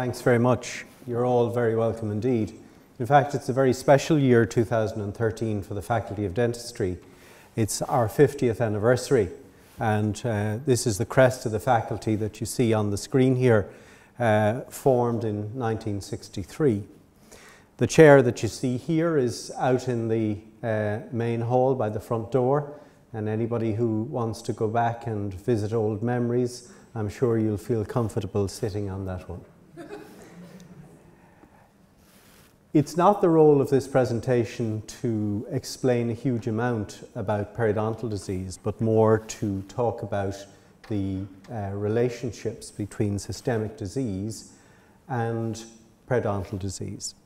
Thanks very much. You're all very welcome indeed. In fact, it's a very special year 2013 for the Faculty of Dentistry. It's our 50th anniversary, and uh, this is the crest of the faculty that you see on the screen here, uh, formed in 1963. The chair that you see here is out in the uh, main hall by the front door, and anybody who wants to go back and visit old memories, I'm sure you'll feel comfortable sitting on that one. It's not the role of this presentation to explain a huge amount about periodontal disease, but more to talk about the uh, relationships between systemic disease and periodontal disease.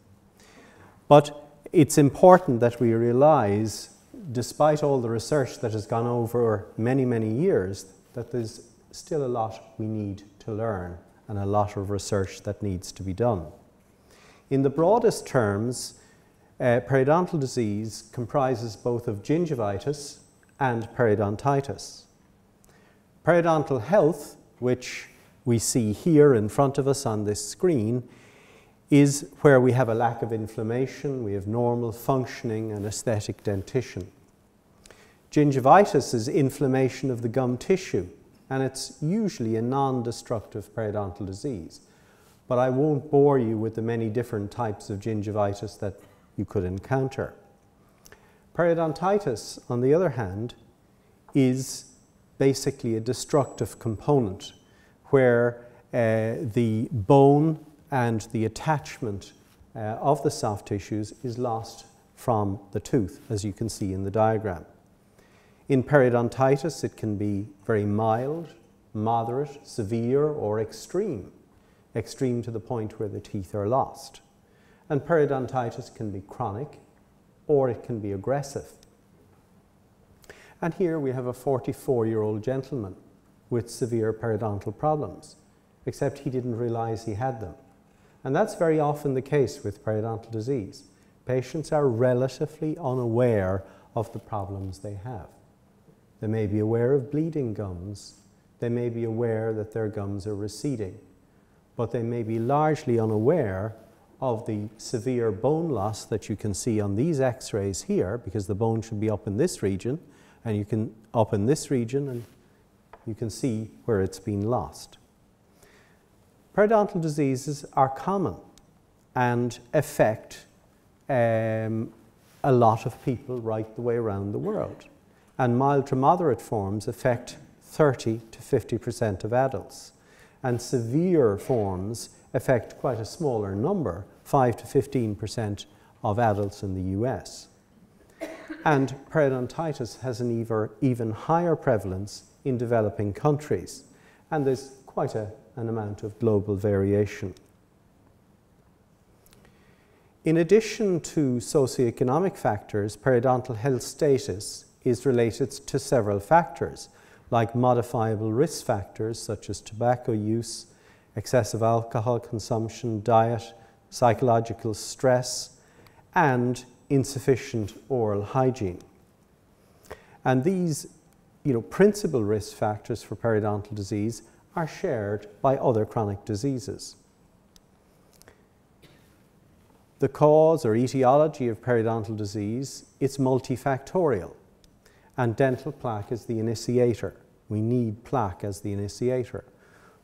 But it's important that we realize, despite all the research that has gone over many, many years, that there's still a lot we need to learn and a lot of research that needs to be done. In the broadest terms, uh, periodontal disease comprises both of gingivitis and periodontitis. Periodontal health, which we see here in front of us on this screen, is where we have a lack of inflammation, we have normal functioning and aesthetic dentition. Gingivitis is inflammation of the gum tissue, and it's usually a non-destructive periodontal disease but I won't bore you with the many different types of gingivitis that you could encounter. Periodontitis, on the other hand, is basically a destructive component where uh, the bone and the attachment uh, of the soft tissues is lost from the tooth, as you can see in the diagram. In periodontitis, it can be very mild, moderate, severe, or extreme extreme to the point where the teeth are lost. And periodontitis can be chronic or it can be aggressive. And here we have a 44 year old gentleman with severe periodontal problems, except he didn't realize he had them. And that's very often the case with periodontal disease. Patients are relatively unaware of the problems they have. They may be aware of bleeding gums. They may be aware that their gums are receding but they may be largely unaware of the severe bone loss that you can see on these x-rays here because the bone should be up in this region and you can up in this region and you can see where it's been lost. Periodontal diseases are common and affect um, a lot of people right the way around the world. And mild to moderate forms affect 30 to 50% of adults and severe forms affect quite a smaller number, 5 to 15% of adults in the US. And periodontitis has an even higher prevalence in developing countries, and there's quite a, an amount of global variation. In addition to socioeconomic factors, periodontal health status is related to several factors, like modifiable risk factors such as tobacco use, excessive alcohol consumption, diet, psychological stress, and insufficient oral hygiene. And these you know, principal risk factors for periodontal disease are shared by other chronic diseases. The cause or etiology of periodontal disease is multifactorial and dental plaque is the initiator. We need plaque as the initiator.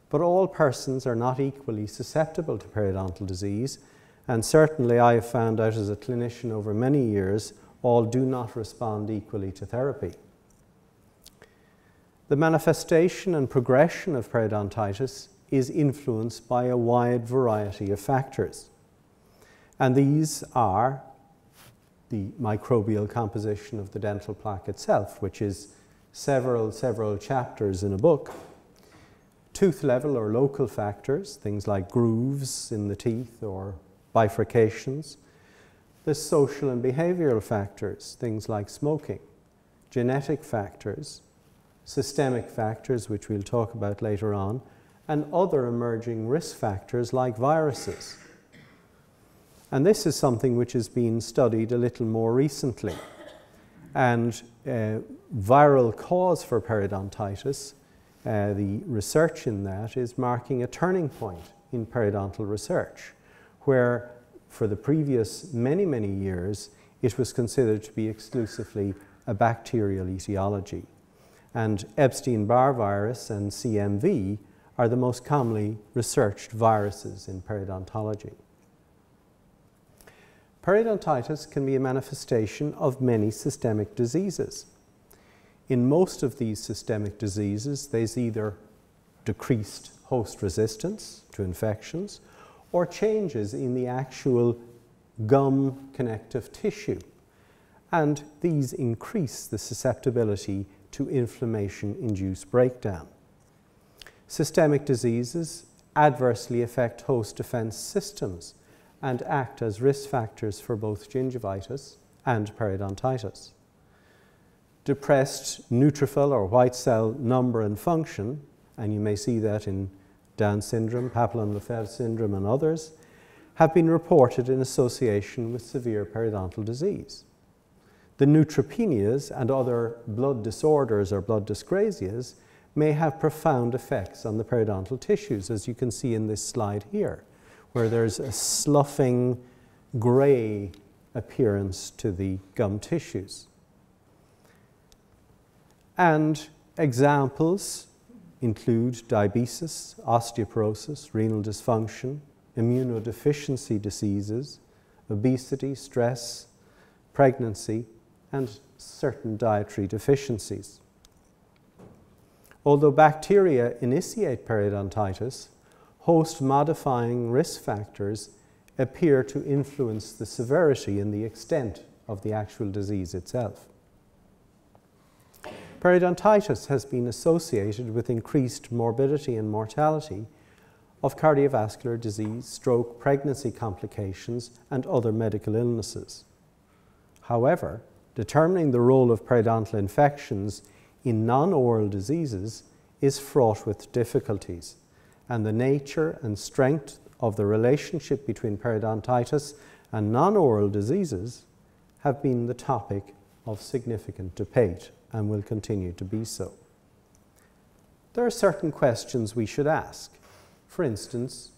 But all persons are not equally susceptible to periodontal disease, and certainly I have found out as a clinician over many years, all do not respond equally to therapy. The manifestation and progression of periodontitis is influenced by a wide variety of factors. And these are the microbial composition of the dental plaque itself, which is several, several chapters in a book. Tooth level or local factors, things like grooves in the teeth or bifurcations. The social and behavioral factors, things like smoking. Genetic factors, systemic factors, which we'll talk about later on, and other emerging risk factors like viruses. And this is something which has been studied a little more recently. And uh, viral cause for periodontitis, uh, the research in that is marking a turning point in periodontal research, where for the previous many, many years, it was considered to be exclusively a bacterial etiology. And Epstein Barr virus and CMV are the most commonly researched viruses in periodontology. Periodontitis can be a manifestation of many systemic diseases. In most of these systemic diseases, there's either decreased host resistance to infections or changes in the actual gum connective tissue. And these increase the susceptibility to inflammation induced breakdown. Systemic diseases adversely affect host defense systems and act as risk factors for both gingivitis and periodontitis. Depressed neutrophil or white cell number and function, and you may see that in Down syndrome, Papillon-Lefèvre syndrome, and others, have been reported in association with severe periodontal disease. The neutropenias and other blood disorders or blood dyscrasias may have profound effects on the periodontal tissues, as you can see in this slide here where there's a sloughing grey appearance to the gum tissues. And examples include diabetes, osteoporosis, renal dysfunction, immunodeficiency diseases, obesity, stress, pregnancy, and certain dietary deficiencies. Although bacteria initiate periodontitis, host modifying risk factors appear to influence the severity and the extent of the actual disease itself. Periodontitis has been associated with increased morbidity and mortality of cardiovascular disease, stroke, pregnancy complications, and other medical illnesses. However, determining the role of periodontal infections in non oral diseases is fraught with difficulties and the nature and strength of the relationship between periodontitis and non-oral diseases have been the topic of significant debate and will continue to be so. There are certain questions we should ask. For instance,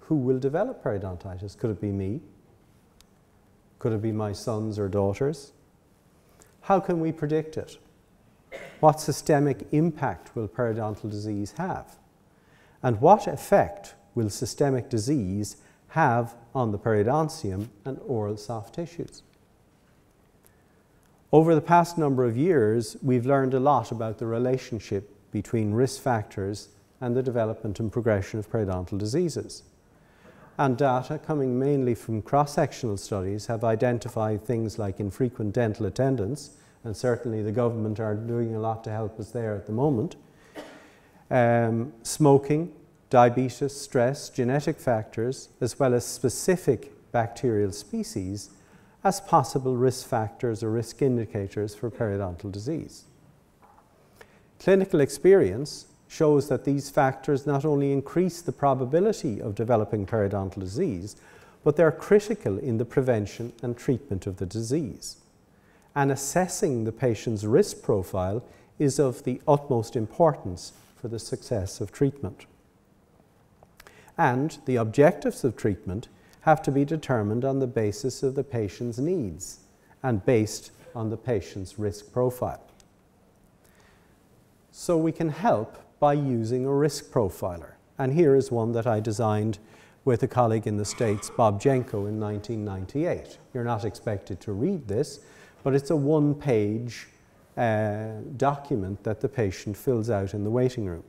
who will develop periodontitis? Could it be me? Could it be my sons or daughters? How can we predict it? What systemic impact will periodontal disease have? And what effect will systemic disease have on the periodontium and oral soft tissues. Over the past number of years, we've learned a lot about the relationship between risk factors and the development and progression of periodontal diseases. And data coming mainly from cross-sectional studies have identified things like infrequent dental attendance, and certainly the government are doing a lot to help us there at the moment, um, smoking, diabetes, stress, genetic factors, as well as specific bacterial species as possible risk factors or risk indicators for periodontal disease. Clinical experience shows that these factors not only increase the probability of developing periodontal disease, but they're critical in the prevention and treatment of the disease. And assessing the patient's risk profile is of the utmost importance for the success of treatment. And the objectives of treatment have to be determined on the basis of the patient's needs and based on the patient's risk profile. So we can help by using a risk profiler. And here is one that I designed with a colleague in the States, Bob Genco, in 1998. You're not expected to read this, but it's a one page document that the patient fills out in the waiting room.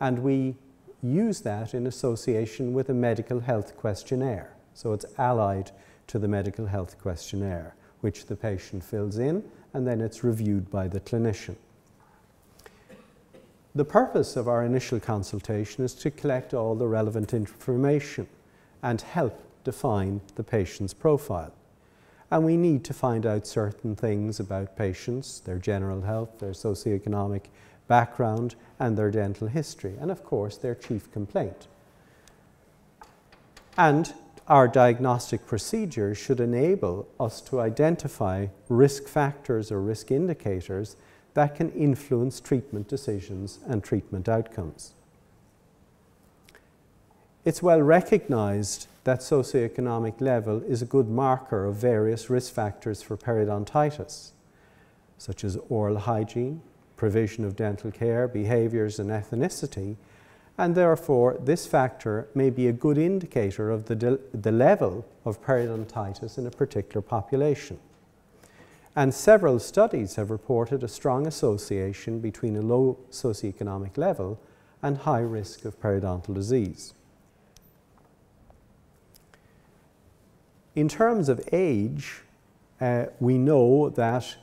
And we use that in association with a medical health questionnaire. So it's allied to the medical health questionnaire, which the patient fills in and then it's reviewed by the clinician. The purpose of our initial consultation is to collect all the relevant information and help define the patient's profile. And we need to find out certain things about patients, their general health, their socioeconomic background, and their dental history, and of course, their chief complaint. And our diagnostic procedures should enable us to identify risk factors or risk indicators that can influence treatment decisions and treatment outcomes. It's well recognized that socioeconomic level is a good marker of various risk factors for periodontitis, such as oral hygiene, provision of dental care, behaviors, and ethnicity, and therefore this factor may be a good indicator of the, the level of periodontitis in a particular population. And several studies have reported a strong association between a low socioeconomic level and high risk of periodontal disease. In terms of age, uh, we know that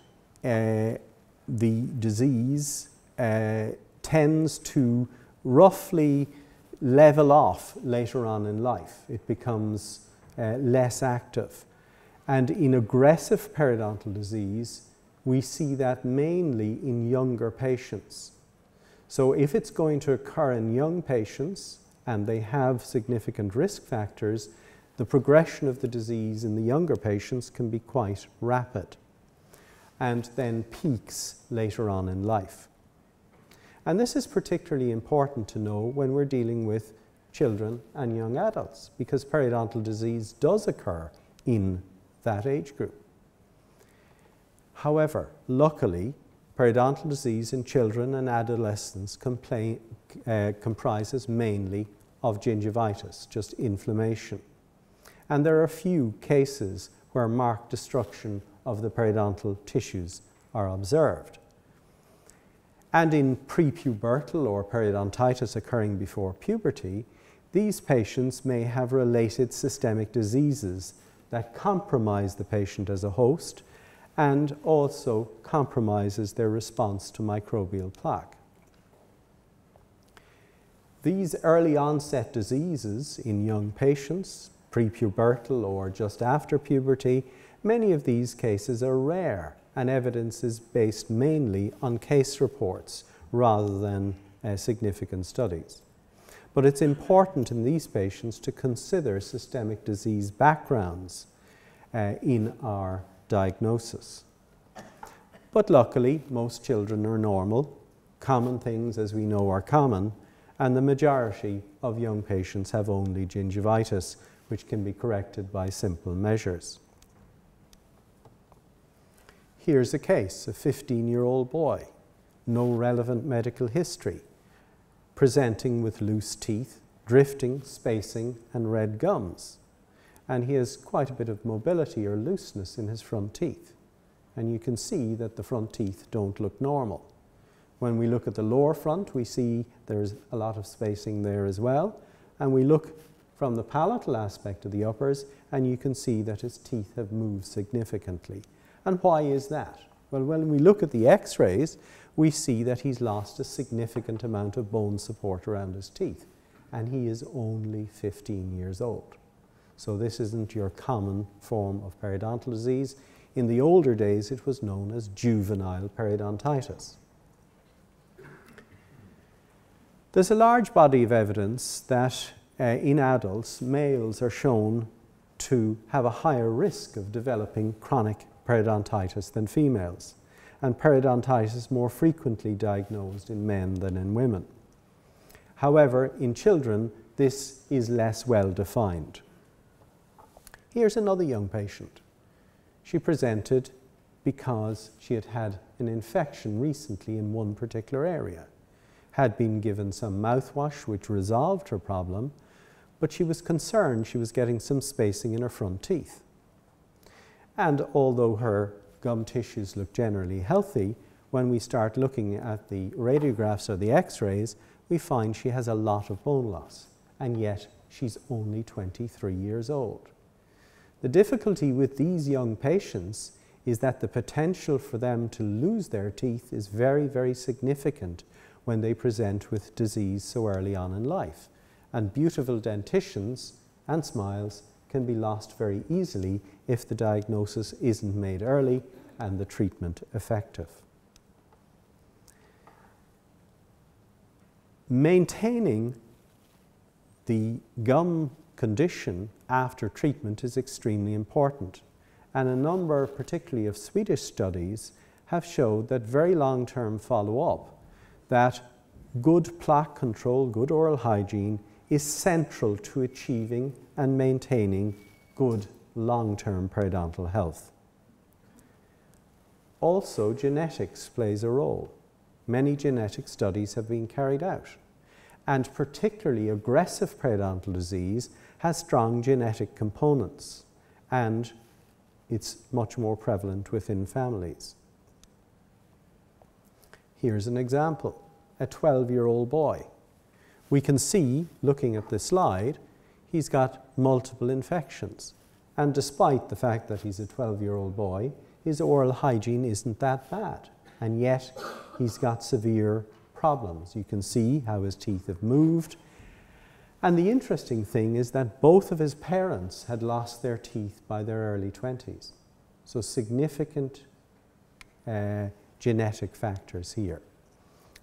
uh, the disease uh, tends to roughly level off later on in life. It becomes uh, less active. And in aggressive periodontal disease, we see that mainly in younger patients. So if it's going to occur in young patients and they have significant risk factors, the progression of the disease in the younger patients can be quite rapid and then peaks later on in life. And this is particularly important to know when we're dealing with children and young adults because periodontal disease does occur in that age group. However, luckily, periodontal disease in children and adolescents uh, comprises mainly of gingivitis, just inflammation. And there are a few cases where marked destruction of the periodontal tissues are observed. And in prepubertal or periodontitis occurring before puberty, these patients may have related systemic diseases that compromise the patient as a host and also compromises their response to microbial plaque. These early onset diseases in young patients, prepubertal or just after puberty, many of these cases are rare and evidence is based mainly on case reports rather than uh, significant studies. But it's important in these patients to consider systemic disease backgrounds uh, in our diagnosis. But luckily, most children are normal. Common things, as we know, are common, and the majority of young patients have only gingivitis, which can be corrected by simple measures. Here's a case a 15 year old boy, no relevant medical history, presenting with loose teeth, drifting, spacing, and red gums. And he has quite a bit of mobility or looseness in his front teeth. And you can see that the front teeth don't look normal. When we look at the lower front, we see there's a lot of spacing there as well. And we look from the palatal aspect of the uppers, and you can see that his teeth have moved significantly. And why is that? Well, when we look at the x-rays, we see that he's lost a significant amount of bone support around his teeth, and he is only 15 years old. So this isn't your common form of periodontal disease. In the older days, it was known as juvenile periodontitis. There's a large body of evidence that uh, in adults, males are shown to have a higher risk of developing chronic periodontitis than females, and periodontitis more frequently diagnosed in men than in women. However, in children, this is less well defined. Here's another young patient. She presented because she had had an infection recently in one particular area, had been given some mouthwash which resolved her problem, but she was concerned she was getting some spacing in her front teeth. And although her gum tissues look generally healthy, when we start looking at the radiographs or the x-rays, we find she has a lot of bone loss, and yet she's only 23 years old. The difficulty with these young patients is that the potential for them to lose their teeth is very, very significant when they present with disease so early on in life. And beautiful dentitions and smiles can be lost very easily if the diagnosis isn't made early and the treatment effective. Maintaining the gum condition after treatment is extremely important. And a number, particularly of Swedish studies, have showed that very long-term follow-up, that good plaque control, good oral hygiene, is central to achieving and maintaining good long-term periodontal health. Also, genetics plays a role. Many genetic studies have been carried out, and particularly aggressive periodontal disease has strong genetic components, and it's much more prevalent within families. Here's an example, a 12-year-old boy. We can see, looking at the slide, he's got multiple infections. And despite the fact that he's a 12-year-old boy, his oral hygiene isn't that bad. And yet, he's got severe problems. You can see how his teeth have moved. And the interesting thing is that both of his parents had lost their teeth by their early 20s. So significant uh, genetic factors here.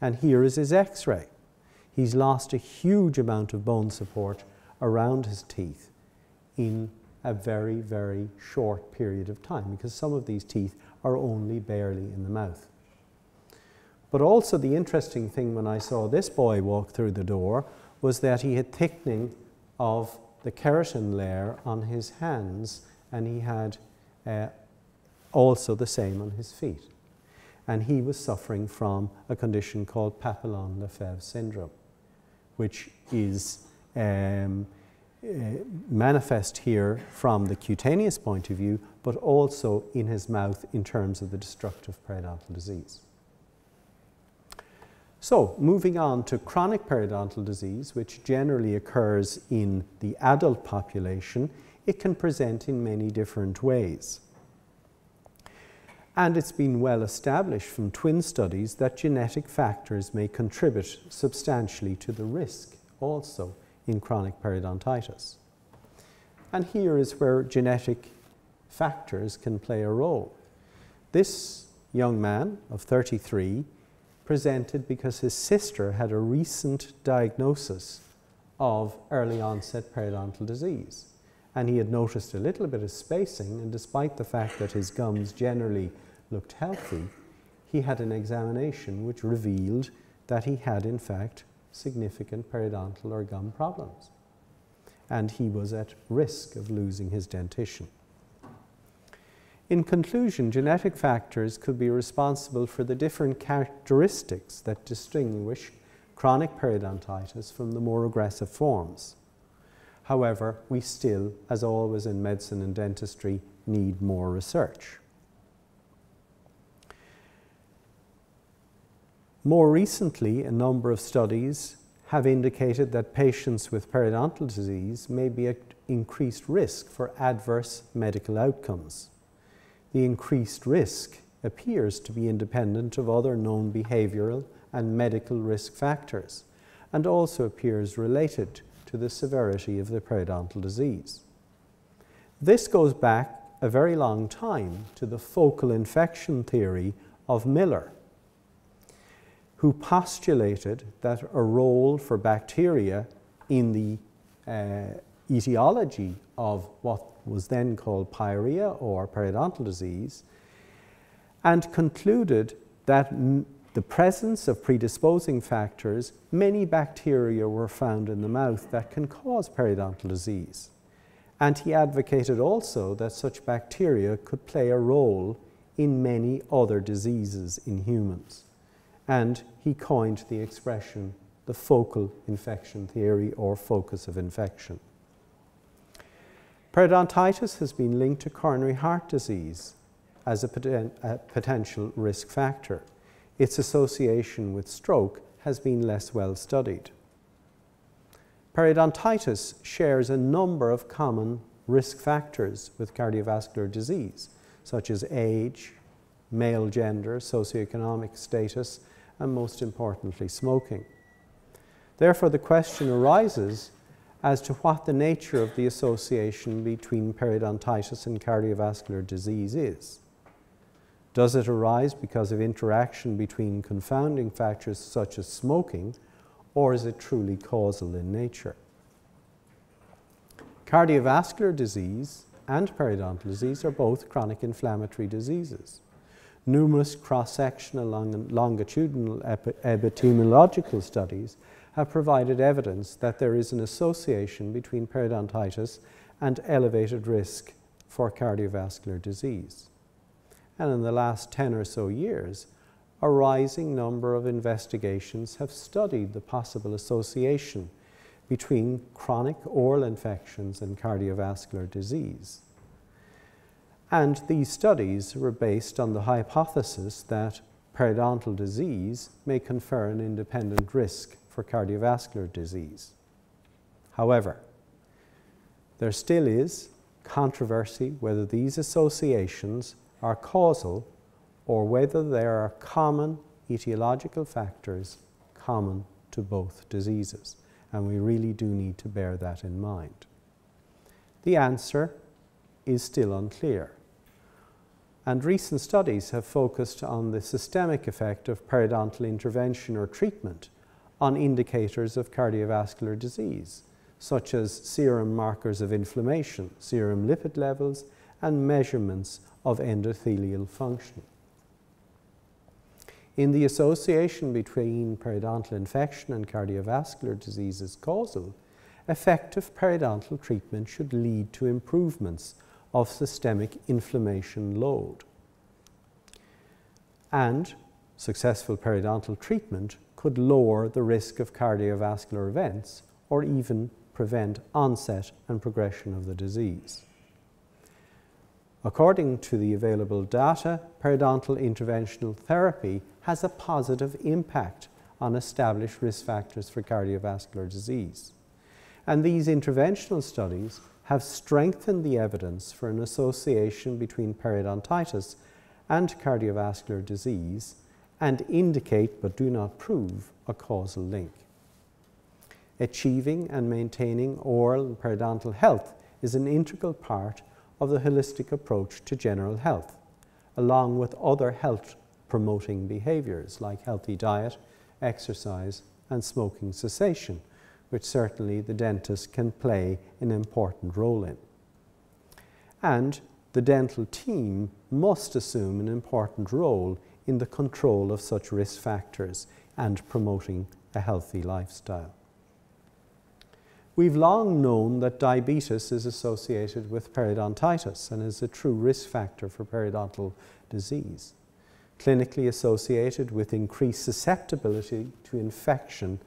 And here is his x-ray. He's lost a huge amount of bone support around his teeth in a very, very short period of time because some of these teeth are only barely in the mouth. But also the interesting thing when I saw this boy walk through the door was that he had thickening of the keratin layer on his hands and he had uh, also the same on his feet. And he was suffering from a condition called Papillon-Lefèvre syndrome, which is um, uh, manifest here from the cutaneous point of view, but also in his mouth in terms of the destructive periodontal disease. So, moving on to chronic periodontal disease, which generally occurs in the adult population, it can present in many different ways. And it's been well established from twin studies that genetic factors may contribute substantially to the risk also in chronic periodontitis. And here is where genetic factors can play a role. This young man of 33 presented because his sister had a recent diagnosis of early onset periodontal disease. And he had noticed a little bit of spacing, and despite the fact that his gums generally looked healthy, he had an examination which revealed that he had, in fact, significant periodontal or gum problems. And he was at risk of losing his dentition. In conclusion, genetic factors could be responsible for the different characteristics that distinguish chronic periodontitis from the more aggressive forms. However, we still, as always in medicine and dentistry, need more research. More recently, a number of studies have indicated that patients with periodontal disease may be at increased risk for adverse medical outcomes. The increased risk appears to be independent of other known behavioral and medical risk factors and also appears related to the severity of the periodontal disease. This goes back a very long time to the focal infection theory of Miller, who postulated that a role for bacteria in the uh, etiology of what was then called pyorrhea or periodontal disease, and concluded that the presence of predisposing factors, many bacteria were found in the mouth that can cause periodontal disease. And he advocated also that such bacteria could play a role in many other diseases in humans. And he coined the expression the focal infection theory or focus of infection. Periodontitis has been linked to coronary heart disease as a, poten a potential risk factor. Its association with stroke has been less well studied. Periodontitis shares a number of common risk factors with cardiovascular disease, such as age, male gender, socioeconomic status, and most importantly, smoking. Therefore, the question arises as to what the nature of the association between periodontitis and cardiovascular disease is. Does it arise because of interaction between confounding factors such as smoking, or is it truly causal in nature? Cardiovascular disease and periodontal disease are both chronic inflammatory diseases. Numerous cross-sectional and longitudinal epidemiological studies have provided evidence that there is an association between periodontitis and elevated risk for cardiovascular disease. And in the last 10 or so years, a rising number of investigations have studied the possible association between chronic oral infections and cardiovascular disease. And these studies were based on the hypothesis that periodontal disease may confer an independent risk for cardiovascular disease. However, there still is controversy whether these associations are causal or whether there are common etiological factors common to both diseases. And we really do need to bear that in mind. The answer is still unclear. And recent studies have focused on the systemic effect of periodontal intervention or treatment on indicators of cardiovascular disease, such as serum markers of inflammation, serum lipid levels, and measurements of endothelial function. In the association between periodontal infection and cardiovascular disease is causal, effective periodontal treatment should lead to improvements of systemic inflammation load. And successful periodontal treatment could lower the risk of cardiovascular events or even prevent onset and progression of the disease. According to the available data, periodontal interventional therapy has a positive impact on established risk factors for cardiovascular disease. And these interventional studies have strengthened the evidence for an association between periodontitis and cardiovascular disease and indicate but do not prove a causal link. Achieving and maintaining oral and periodontal health is an integral part of the holistic approach to general health, along with other health promoting behaviours like healthy diet, exercise, and smoking cessation, which certainly the dentist can play an important role in. And the dental team must assume an important role in the control of such risk factors and promoting a healthy lifestyle. We've long known that diabetes is associated with periodontitis and is a true risk factor for periodontal disease, clinically associated with increased susceptibility to infection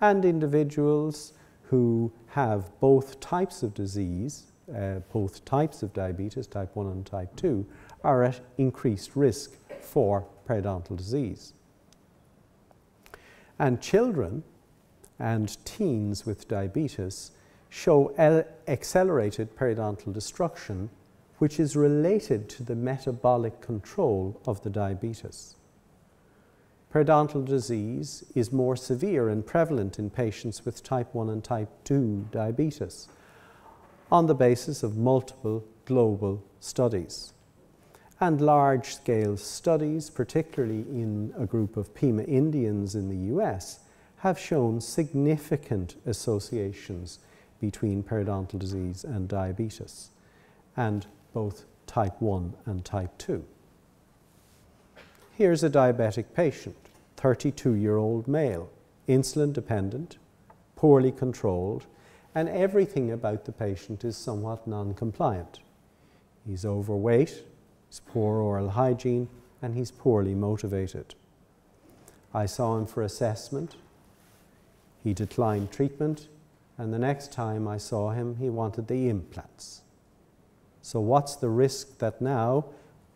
and individuals who have both types of disease, uh, both types of diabetes, type 1 and type 2, are at increased risk for periodontal disease. And children and teens with diabetes show accelerated periodontal destruction, which is related to the metabolic control of the diabetes periodontal disease is more severe and prevalent in patients with type 1 and type 2 diabetes on the basis of multiple global studies. And large scale studies, particularly in a group of Pima Indians in the US, have shown significant associations between periodontal disease and diabetes, and both type 1 and type 2. Here's a diabetic patient, 32 year old male, insulin dependent, poorly controlled, and everything about the patient is somewhat non compliant. He's overweight, he's poor oral hygiene, and he's poorly motivated. I saw him for assessment. He declined treatment, and the next time I saw him, he wanted the implants. So, what's the risk that now,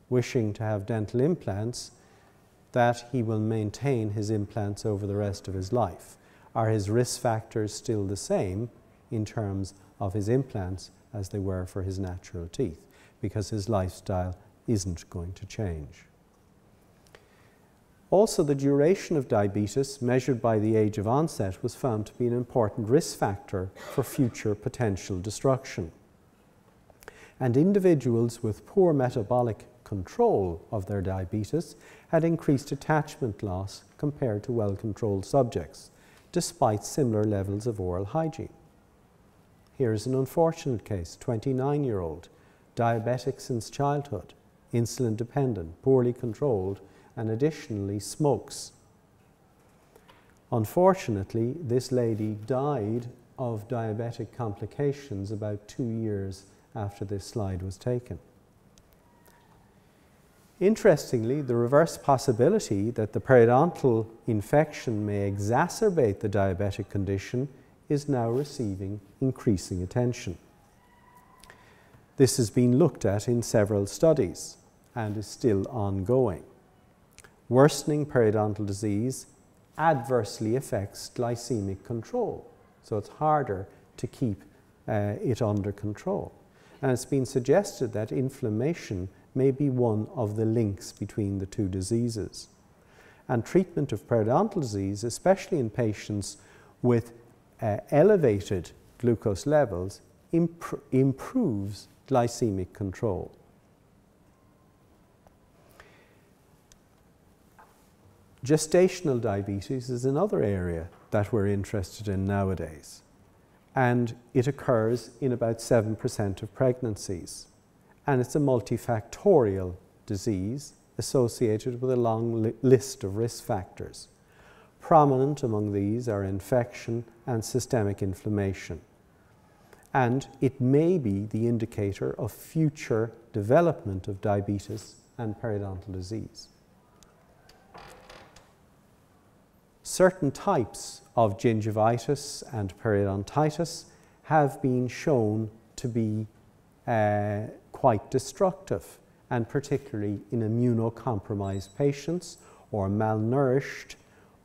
wishing to have dental implants, that he will maintain his implants over the rest of his life? Are his risk factors still the same in terms of his implants as they were for his natural teeth? Because his lifestyle isn't going to change. Also, the duration of diabetes, measured by the age of onset, was found to be an important risk factor for future potential destruction. And individuals with poor metabolic control of their diabetes had increased attachment loss compared to well controlled subjects, despite similar levels of oral hygiene. Here's an unfortunate case 29 year old, diabetic since childhood, insulin dependent, poorly controlled, and additionally smokes. Unfortunately, this lady died of diabetic complications about two years after this slide was taken. Interestingly, the reverse possibility that the periodontal infection may exacerbate the diabetic condition is now receiving increasing attention. This has been looked at in several studies and is still ongoing. Worsening periodontal disease adversely affects glycemic control, so it's harder to keep uh, it under control. And it's been suggested that inflammation may be one of the links between the two diseases. And treatment of periodontal disease, especially in patients with uh, elevated glucose levels, imp improves glycemic control. Gestational diabetes is another area that we're interested in nowadays, and it occurs in about 7% of pregnancies and it's a multifactorial disease associated with a long li list of risk factors. Prominent among these are infection and systemic inflammation. And it may be the indicator of future development of diabetes and periodontal disease. Certain types of gingivitis and periodontitis have been shown to be uh, quite destructive, and particularly in immunocompromised patients or malnourished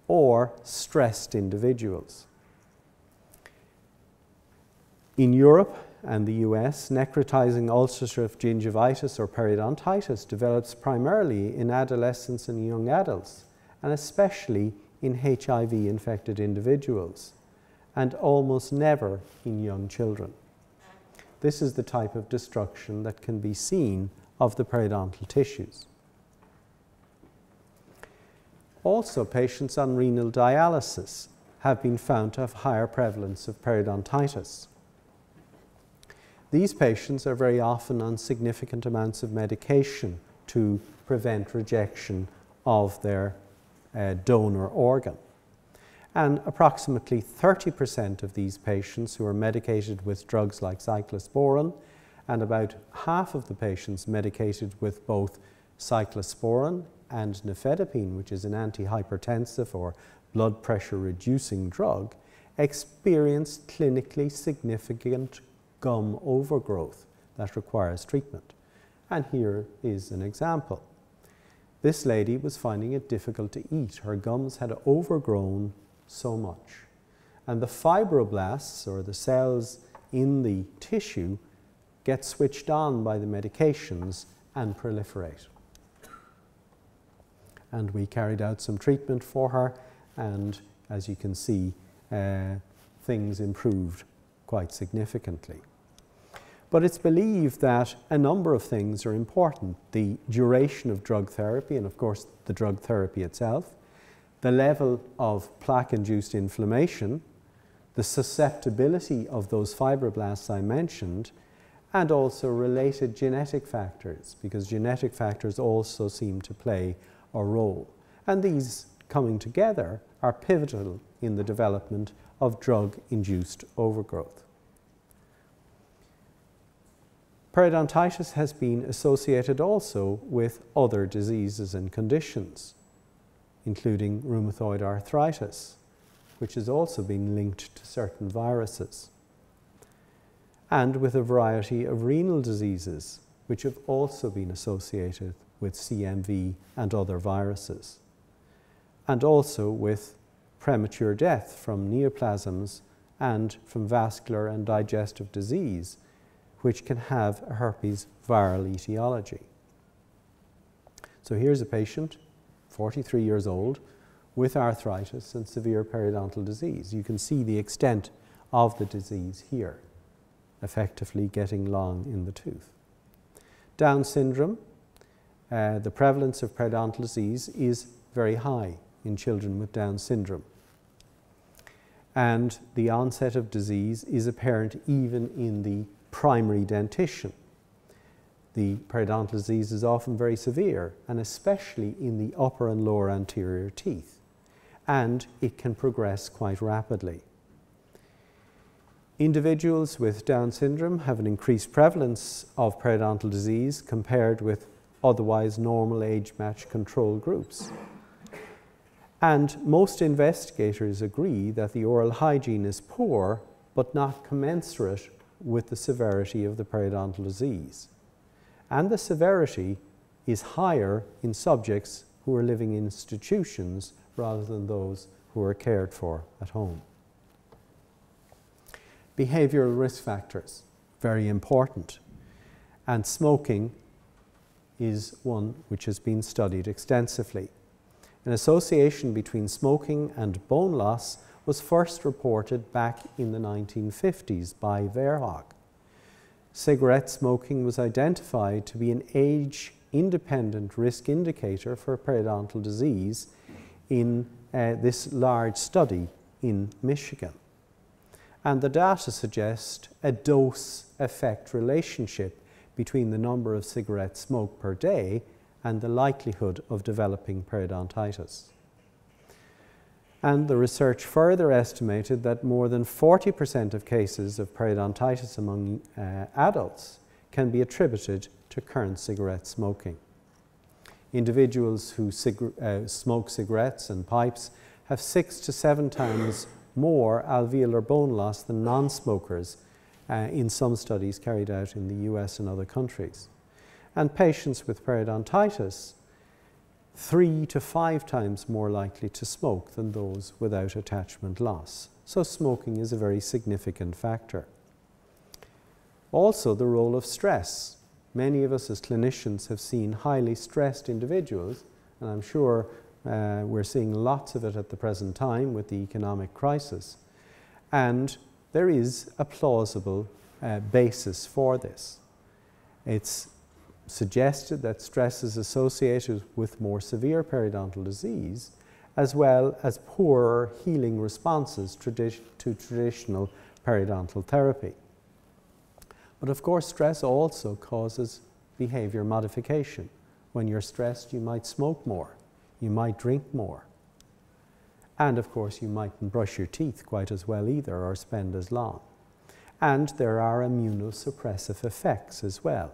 or stressed individuals. In Europe and the US, necrotizing ulcerative gingivitis or periodontitis develops primarily in adolescents and young adults, and especially in HIV infected individuals, and almost never in young children. This is the type of destruction that can be seen of the periodontal tissues. Also, patients on renal dialysis have been found to have higher prevalence of periodontitis. These patients are very often on significant amounts of medication to prevent rejection of their uh, donor organ. And approximately 30% of these patients who are medicated with drugs like cyclosporin, and about half of the patients medicated with both cyclosporin and nifedipine, which is an antihypertensive or blood pressure reducing drug, experience clinically significant gum overgrowth that requires treatment. And here is an example. This lady was finding it difficult to eat. Her gums had overgrown so much. And the fibroblasts, or the cells in the tissue, get switched on by the medications and proliferate. And we carried out some treatment for her, and as you can see, uh, things improved quite significantly. But it's believed that a number of things are important the duration of drug therapy, and of course, the drug therapy itself, the level of plaque-induced inflammation, the susceptibility of those fibroblasts I mentioned, and also related genetic factors, because genetic factors also seem to play a role. And these coming together are pivotal in the development of drug-induced overgrowth. Periodontitis has been associated also with other diseases and conditions including rheumatoid arthritis, which has also been linked to certain viruses, and with a variety of renal diseases, which have also been associated with CMV and other viruses, and also with premature death from neoplasms and from vascular and digestive disease, which can have a herpes viral etiology. So here's a patient 43 years old, with arthritis and severe periodontal disease. You can see the extent of the disease here, effectively getting long in the tooth. Down syndrome, uh, the prevalence of periodontal disease is very high in children with Down syndrome. And the onset of disease is apparent even in the primary dentition the periodontal disease is often very severe, and especially in the upper and lower anterior teeth. and it can progress quite rapidly. Individuals with Down syndrome have an increased prevalence of periodontal disease compared with otherwise normal age match control groups. And most investigators agree that the oral hygiene is poor but not commensurate with the severity of the periodontal disease. And the severity is higher in subjects who are living in institutions rather than those who are cared for at home. Behavioral risk factors, very important. And smoking is one which has been studied extensively. An association between smoking and bone loss was first reported back in the 1950s by Verhoek. Cigarette smoking was identified to be an age independent risk indicator for periodontal disease in uh, this large study in Michigan. And the data suggest a dose effect relationship between the number of cigarettes smoked per day and the likelihood of developing periodontitis. And the research further estimated that more than 40% of cases of periodontitis among uh, adults can be attributed to current cigarette smoking. Individuals who cig uh, smoke cigarettes and pipes have six to seven times more alveolar bone loss than non smokers uh, in some studies carried out in the US and other countries. And patients with periodontitis, three to five times more likely to smoke than those without attachment loss. So, smoking is a very significant factor. Also, the role of stress. Many of us as clinicians have seen highly stressed individuals, and I'm sure uh, we're seeing lots of it at the present time with the economic crisis. And there is a plausible uh, basis for this. It's suggested that stress is associated with more severe periodontal disease as well as poorer healing responses tradi to traditional periodontal therapy. But of course, stress also causes behavior modification. When you're stressed, you might smoke more, you might drink more. And of course, you mightn't brush your teeth quite as well either or spend as long. And there are immunosuppressive effects as well.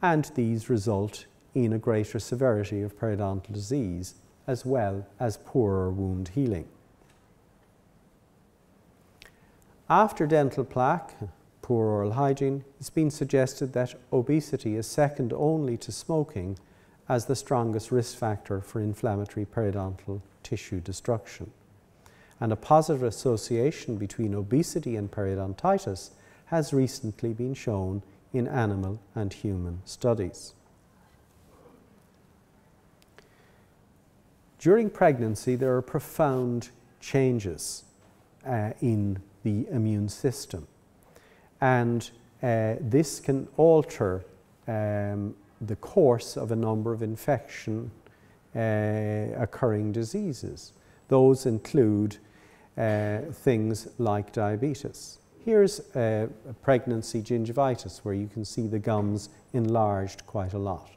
And these result in a greater severity of periodontal disease as well as poorer wound healing. After dental plaque, poor oral hygiene, it's been suggested that obesity is second only to smoking as the strongest risk factor for inflammatory periodontal tissue destruction. And a positive association between obesity and periodontitis has recently been shown in animal and human studies. During pregnancy, there are profound changes uh, in the immune system. And uh, this can alter um, the course of a number of infection uh, occurring diseases. Those include uh, things like diabetes. Here's a, pregnancy gingivitis where you can see the gums enlarged quite a lot.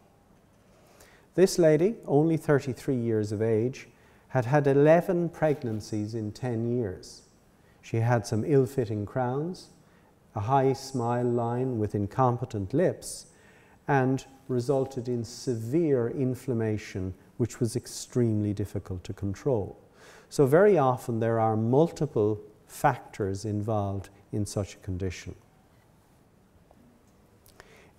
This lady, only 33 years of age, had had 11 pregnancies in 10 years. She had some ill-fitting crowns, a high smile line with incompetent lips, and resulted in severe inflammation, which was extremely difficult to control. So, very often there are multiple factors involved in such a condition.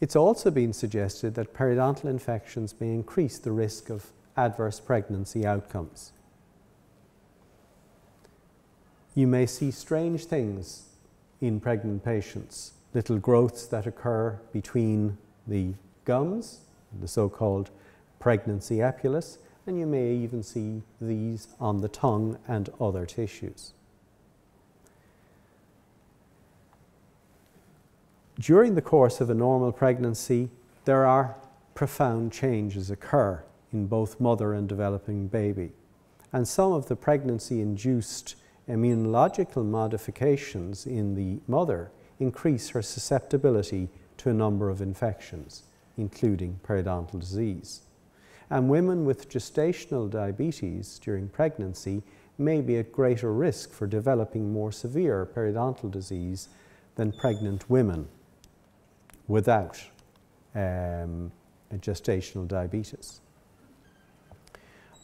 It's also been suggested that periodontal infections may increase the risk of adverse pregnancy outcomes. You may see strange things in pregnant patients, little growths that occur between the gums, the so-called pregnancy epulis, and you may even see these on the tongue and other tissues. During the course of a normal pregnancy, there are profound changes occur in both mother and developing baby. And some of the pregnancy induced immunological modifications in the mother increase her susceptibility to a number of infections including periodontal disease. And women with gestational diabetes during pregnancy may be at greater risk for developing more severe periodontal disease than pregnant women without um, gestational diabetes.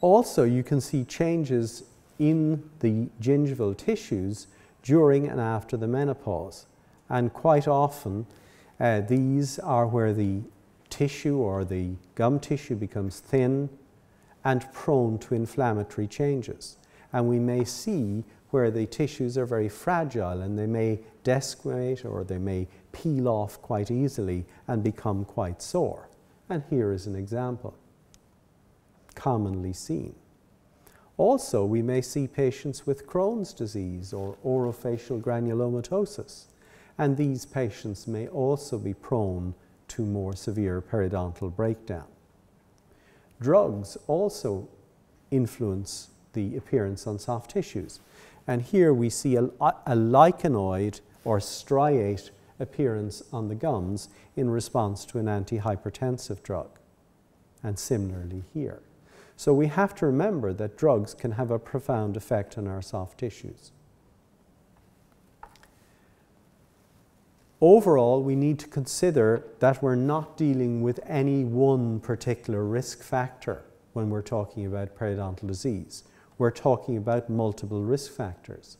Also, you can see changes in the gingival tissues during and after the menopause. And quite often, uh, these are where the tissue or the gum tissue becomes thin and prone to inflammatory changes. And we may see where the tissues are very fragile and they may desquamate or they may peel off quite easily and become quite sore. And here is an example commonly seen. Also, we may see patients with Crohn's disease or orofacial granulomatosis, and these patients may also be prone to more severe periodontal breakdown. Drugs also influence the appearance on soft tissues, and here we see a, a lichenoid or striate appearance on the gums in response to an antihypertensive drug, and similarly here. So we have to remember that drugs can have a profound effect on our soft tissues. Overall, we need to consider that we're not dealing with any one particular risk factor when we're talking about periodontal disease. We're talking about multiple risk factors.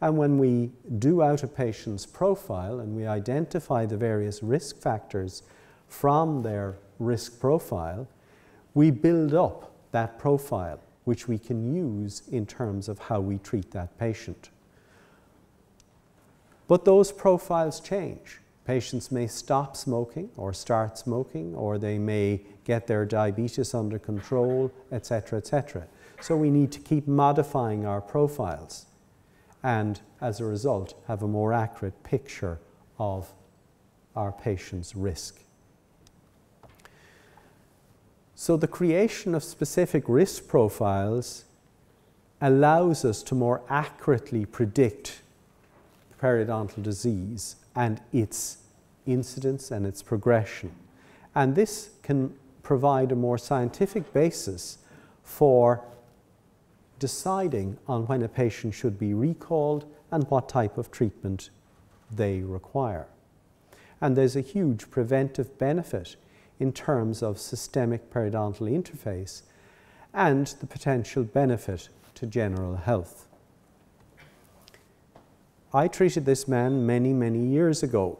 And when we do out a patient's profile and we identify the various risk factors from their risk profile, we build up that profile, which we can use in terms of how we treat that patient. But those profiles change. Patients may stop smoking or start smoking, or they may get their diabetes under control, etc., etc. So we need to keep modifying our profiles and, as a result, have a more accurate picture of our patient's risk. So the creation of specific risk profiles allows us to more accurately predict periodontal disease and its incidence and its progression. And this can provide a more scientific basis for deciding on when a patient should be recalled and what type of treatment they require. And there's a huge preventive benefit in terms of systemic periodontal interface and the potential benefit to general health. I treated this man many, many years ago,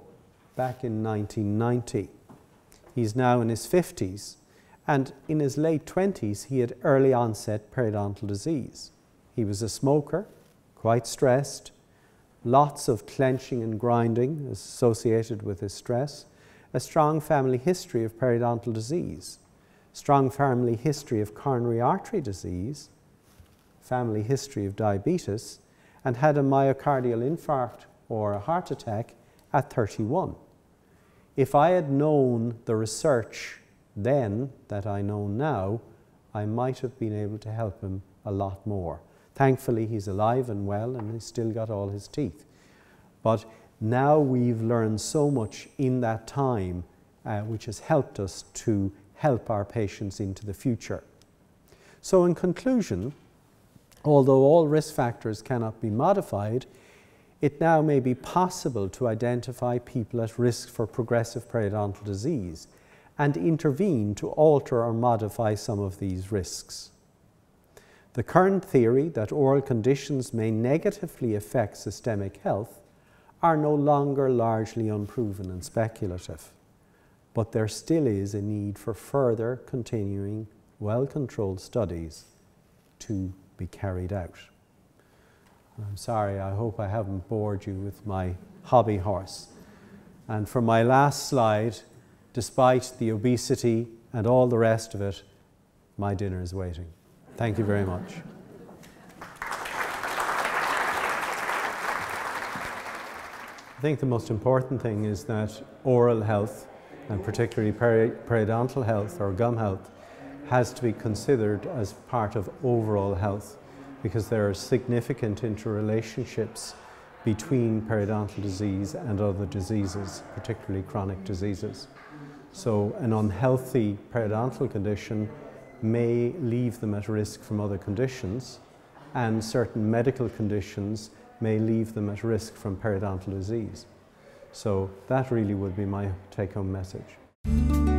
back in 1990. He's now in his 50s, and in his late 20s, he had early onset periodontal disease. He was a smoker, quite stressed, lots of clenching and grinding associated with his stress, a strong family history of periodontal disease, strong family history of coronary artery disease, family history of diabetes, and had a myocardial infarct or a heart attack at 31. If I had known the research then that I know now, I might have been able to help him a lot more. Thankfully, he's alive and well and he's still got all his teeth. But now we've learned so much in that time uh, which has helped us to help our patients into the future. So in conclusion, although all risk factors cannot be modified, it now may be possible to identify people at risk for progressive periodontal disease and intervene to alter or modify some of these risks. The current theory that oral conditions may negatively affect systemic health are no longer largely unproven and speculative, but there still is a need for further continuing well controlled studies to be carried out. I'm sorry, I hope I haven't bored you with my hobby horse. And for my last slide, despite the obesity and all the rest of it, my dinner is waiting. Thank you very much. I think the most important thing is that oral health, and particularly peri periodontal health or gum health, has to be considered as part of overall health because there are significant interrelationships between periodontal disease and other diseases, particularly chronic diseases. So an unhealthy periodontal condition may leave them at risk from other conditions, and certain medical conditions may leave them at risk from periodontal disease. So that really would be my take home message.